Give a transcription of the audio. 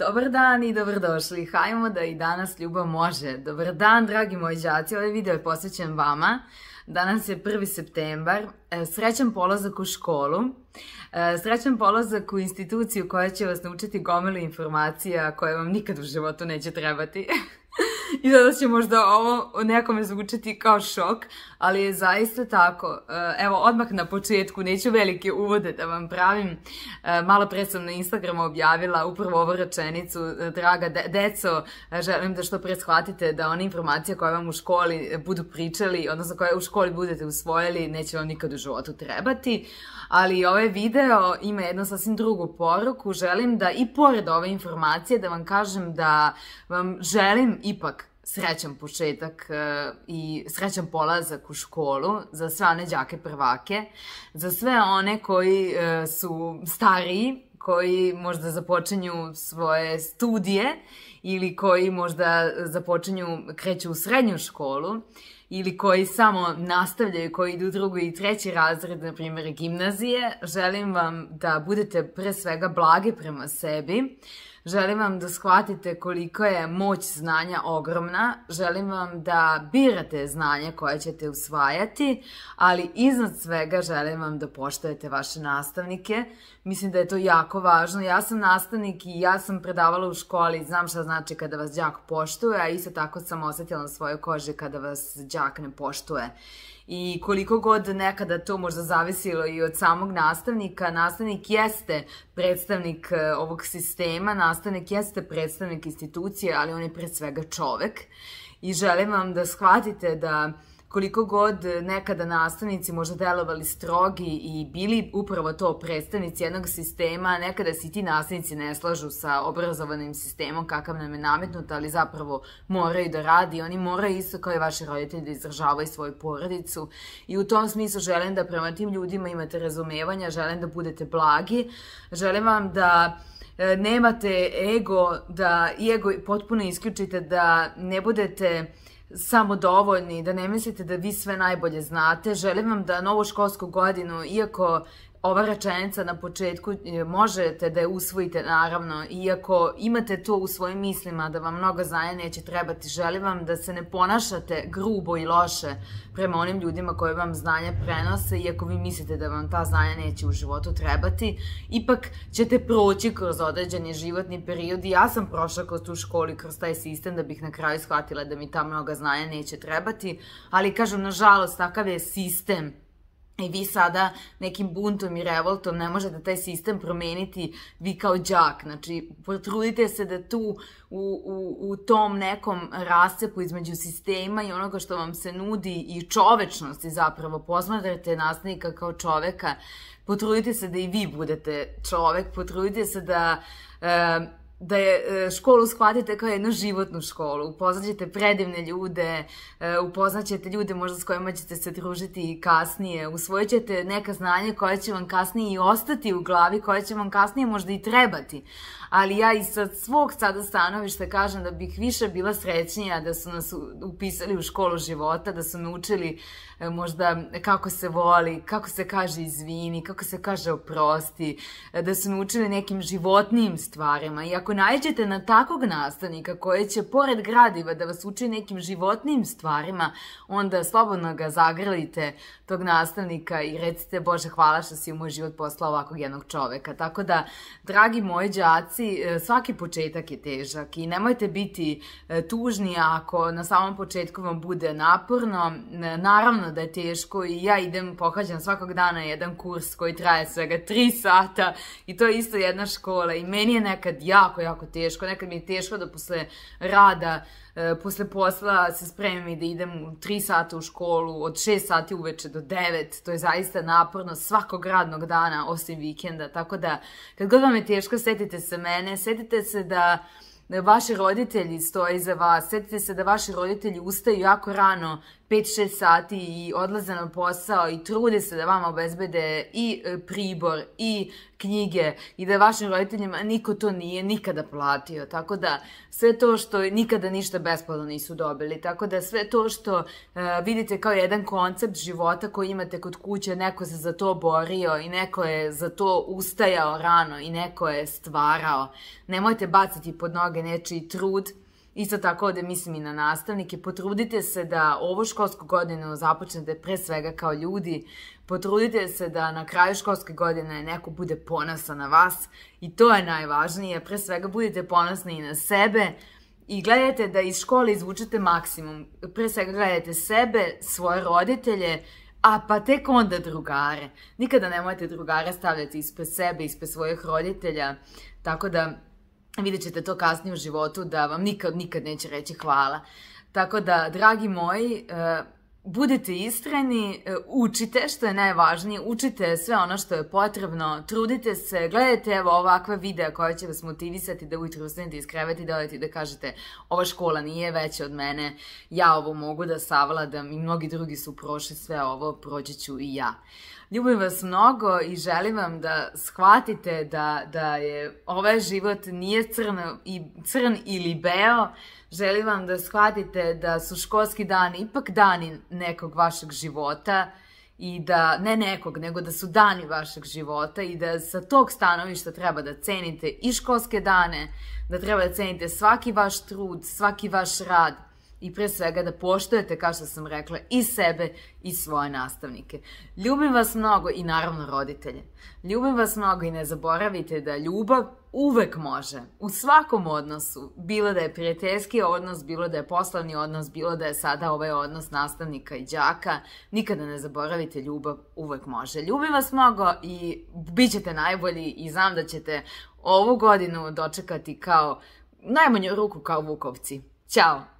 Dobar dan i dobrodošli. Hajmo da i danas ljubav može. Dobar dan, dragi moji džaci. Ovaj video je posvećen vama. Danas je 1. septembar. E, srećan polazak u školu. E, srećan polazak u instituciju koja će vas naučiti gomilu informacija koje vam nikad u životu neće trebati. I sada će možda ovo nekome zvučati kao šok, ali je zaista tako. E, evo, odmah na početku, neću velike uvode da vam pravim. E, malo pre sam na Instagramu objavila upravo ovu rečenicu. E, draga de deco, želim da što pre shvatite da one informacije koje vam u školi budu pričali, odnosno koje u školi budete usvojili, neće vam nikad u životu trebati. Ali ovaj video ima jednu sasvim drugu poruku. Želim da i pored ove informacije da vam kažem da vam želim ipak srećan početak uh, i srećan polazak u školu za sve one đake prvake, za sve one koji uh, su stariji, koji možda započinju svoje studije ili koji možda započinju, kreću u srednju školu ili koji samo nastavljaju, koji idu u drugi i treći razred, na primjer gimnazije, želim vam da budete pre svega blage prema sebi, Želim vam da shvatite koliko je moć znanja ogromna. Želim vam da birate znanje koje ćete usvajati, ali iznad svega želim vam da poštojete vaše nastavnike. Mislim da je to jako važno. Ja sam nastavnik i ja sam predavala u školi, znam šta znači kada vas đak poštuje, a isto tako sam osetila na svojoj koži kada vas đak ne poštuje i koliko god nekada to možda zavisilo i od samog nastavnika, nastavnik jeste predstavnik e, ovog sistema, nastavnik jeste predstavnik institucije, ali on je pre svega čovek. I želim vam da shvatite da koliko god nekada nastavnici možda delovali strogi i bili upravo to predstavnici jednog sistema, nekada se i ti nastavnici ne slažu sa obrazovanim sistemom kakav nam je nametnut, ali zapravo moraju da radi. Oni moraju isto kao i vaši roditelji da izdržavaju svoju porodicu i u tom smislu želim da prema tim ljudima imate razumevanja, želim da budete blagi, želim vam da nemate ego, da i ego potpuno isključite, da ne budete samodovoljni, da ne mislite da vi sve najbolje znate. Želim vam da novu školsku godinu, iako ova rečenica na početku e, možete da je usvojite naravno, iako imate to u svojim mislima da vam mnogo znanja neće trebati, želim vam da se ne ponašate grubo i loše prema onim ljudima koje vam znanja prenose, iako vi mislite da vam ta znanja neće u životu trebati, ipak ćete proći kroz određeni životni period i ja sam prošla kroz tu školu i kroz taj sistem da bih na kraju shvatila da mi ta mnoga znanja neće trebati, ali kažem, nažalost, takav je sistem i vi sada nekim buntom i revoltom ne možete taj sistem promeniti vi kao đak. Znači, potrudite se da tu u, u, u tom nekom rascepu između sistema i onoga što vam se nudi i čovečnosti zapravo posmatrate nastavnika kao čoveka, potrudite se da i vi budete čovek, potrudite se da e, da je e, školu shvatite kao jednu životnu školu. Upoznaćete predivne ljude, e, upoznaćete ljude možda s kojima ćete se družiti i kasnije, usvojit ćete neka znanja koja će vam kasnije i ostati u glavi, koja će vam kasnije možda i trebati ali ja i sa svog sada stanovišta kažem da bih više bila srećnija da su nas upisali u školu života, da su me učili e, možda kako se voli, kako se kaže izvini, kako se kaže oprosti, da su me učili nekim životnim stvarima. I ako nađete na takvog nastavnika koji će pored gradiva da vas uči nekim životnim stvarima, onda slobodno ga zagrlite tog nastavnika i recite Bože hvala što si u moj život poslao ovakvog jednog čoveka. Tako da, dragi moji đaci, e, svaki početak je težak i nemojte biti e, tužni ako na samom početku vam bude naporno. Naravno da je teško i ja idem, pohađam svakog dana jedan kurs koji traje svega 3 sata i to je isto jedna škola i meni je nekad jako, jako teško. Nekad mi je teško da posle rada e, posle posla se spremim i da idem u 3 sata u školu, od 6 sati uveče do 9, to je zaista naporno svakog radnog dana, osim vikenda, tako da kad god vam je teško, setite se mene, setite se da vaši roditelji stoje iza vas, setite se da vaši roditelji ustaju jako rano 5-6 sati i odlaze na posao i trude se da vama obezbede i e, pribor i knjige i da vašim roditeljima niko to nije nikada platio. Tako da sve to što nikada ništa besplatno nisu dobili. Tako da sve to što uh, vidite kao jedan koncept života koji imate kod kuće, neko se za to borio i neko je za to ustajao rano i neko je stvarao. Nemojte baciti pod noge nečiji trud Isto tako ovde mislim i na nastavnike, potrudite se da ovu školsku godinu započnete pre svega kao ljudi, potrudite se da na kraju školske godine neko bude ponosan na vas i to je najvažnije, pre svega budite ponosni i na sebe i gledajte da iz škole izvučete maksimum, pre svega gledajte sebe, svoje roditelje, a pa tek onda drugare. Nikada nemojte drugare stavljati ispred sebe, ispred svojih roditelja, tako da vidjet ćete to kasnije u životu da vam nikad, nikad neće reći hvala. Tako da, dragi moji, e, budite istreni, e, učite što je najvažnije, učite sve ono što je potrebno, trudite se, gledajte evo ovakve videa koje će vas motivisati da ujutro ustanete iz kreveta i da odete da kažete ova škola nije veća od mene, ja ovo mogu da savladam i mnogi drugi su prošli sve ovo, proći ću i ja. Ljubim vas mnogo i želim vam da shvatite da, da je ovaj život nije crno i, crn ili beo. Želim vam da shvatite da su školski dani ipak dani nekog vašeg života i da, ne nekog, nego da su dani vašeg života i da sa tog stanovišta treba da cenite i školske dane, da treba da cenite svaki vaš trud, svaki vaš rad, i pre svega da poštujete, kao što sam rekla, i sebe i svoje nastavnike. Ljubim vas mnogo i naravno roditelje. Ljubim vas mnogo i ne zaboravite da ljubav uvek može. U svakom odnosu, bilo da je prijateljski odnos, bilo da je poslovni odnos, bilo da je sada ovaj odnos nastavnika i đaka, nikada ne zaboravite ljubav uvek može. Ljubim vas mnogo i bit ćete najbolji i znam da ćete ovu godinu dočekati kao najmanju ruku kao Vukovci. Ćao!